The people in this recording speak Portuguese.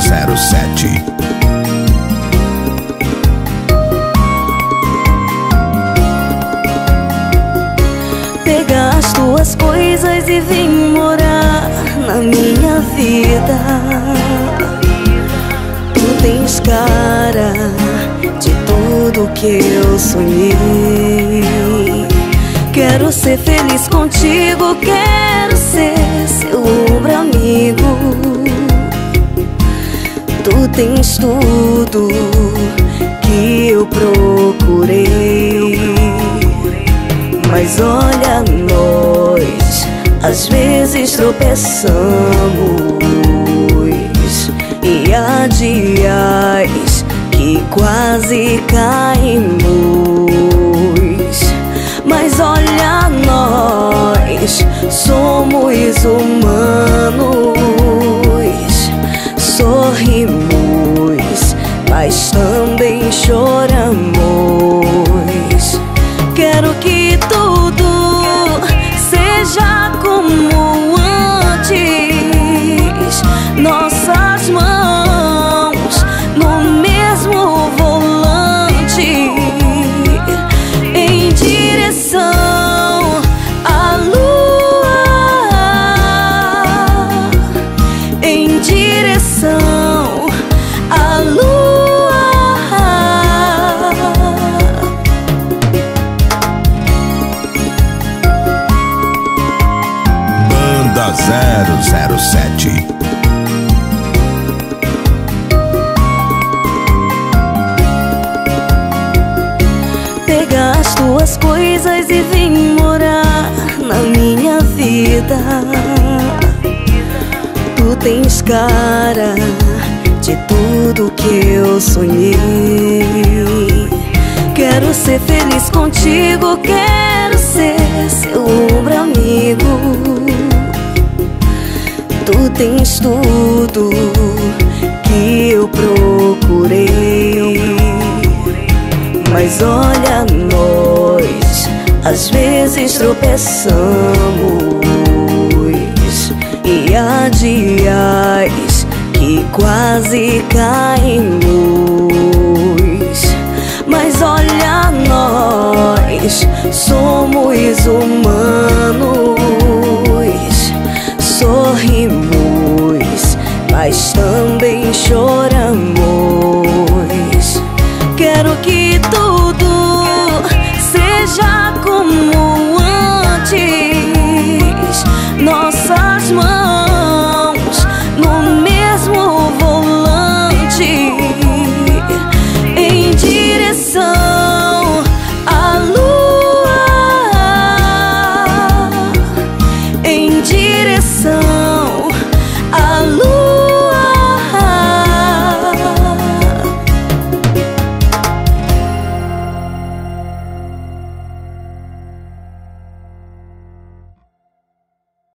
007 Pegar as tuas coisas e vim morar na minha vida. Tu tens cara de tudo que eu sonhei. Quero ser feliz contigo, quero ser tens tudo que eu procurei. Mas olha nós, às vezes tropeçamos. E há dias que quase caímos. Mas olha nós, somos humanos. Sorrimos, mas também choramos. Quero que tudo 007 Pegar as tuas coisas e vim morar na minha vida. Tu tens cara de tudo que eu sonhei. Quero ser feliz contigo, quero tens tudo que eu procurei. Mas olha nós, às vezes tropeçamos E há dias que quase caímos quero que